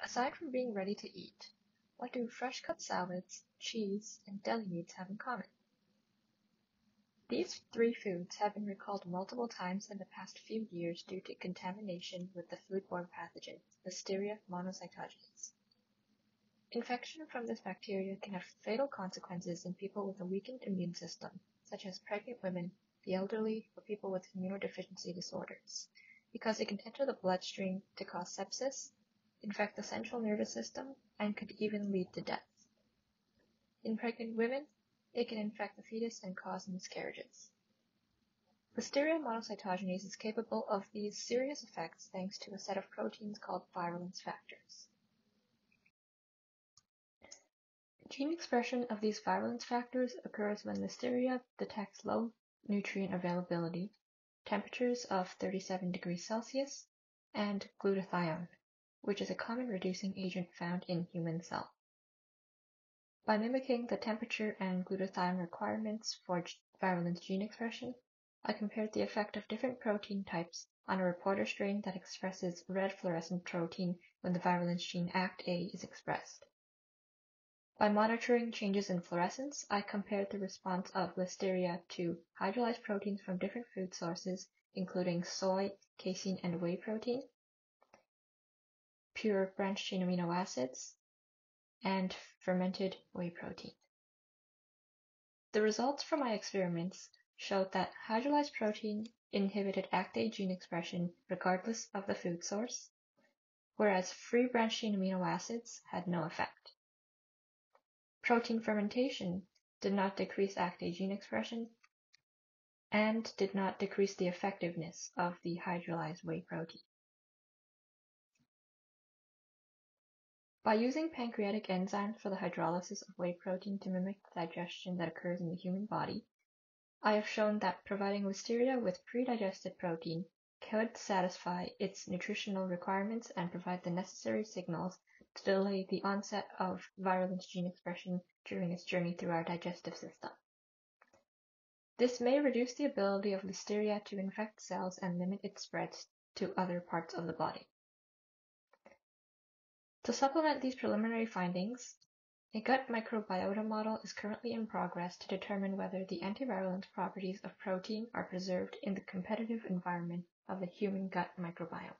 Aside from being ready to eat, what do fresh cut salads, cheese, and deli meats have in common? These three foods have been recalled multiple times in the past few years due to contamination with the foodborne pathogen Listeria monocytogenes. Infection from this bacteria can have fatal consequences in people with a weakened immune system, such as pregnant women, the elderly, or people with immunodeficiency disorders, because it can enter the bloodstream to cause sepsis, infect the central nervous system, and could even lead to death. In pregnant women, it can infect the fetus and cause miscarriages. Listeria monocytogenes is capable of these serious effects thanks to a set of proteins called virulence factors. Gene expression of these virulence factors occurs when Listeria detects low nutrient availability, temperatures of 37 degrees Celsius, and glutathione, which is a common reducing agent found in human cell. By mimicking the temperature and glutathione requirements for virulence gene expression, I compared the effect of different protein types on a reporter strain that expresses red fluorescent protein when the virulence gene ACT-A is expressed. By monitoring changes in fluorescence, I compared the response of Listeria to hydrolyzed proteins from different food sources, including soy, casein, and whey protein, pure branched-chain amino acids, and fermented whey protein. The results from my experiments showed that hydrolyzed protein inhibited ACT-A gene expression regardless of the food source, whereas free branched-chain amino acids had no effect. Protein fermentation did not decrease ACT-A gene expression and did not decrease the effectiveness of the hydrolyzed whey protein. By using pancreatic enzymes for the hydrolysis of whey protein to mimic the digestion that occurs in the human body, I have shown that providing Listeria with pre-digested protein could satisfy its nutritional requirements and provide the necessary signals to delay the onset of virulence gene expression during its journey through our digestive system. This may reduce the ability of Listeria to infect cells and limit its spread to other parts of the body. To supplement these preliminary findings, a gut microbiota model is currently in progress to determine whether the antivirulence properties of protein are preserved in the competitive environment of the human gut microbiome.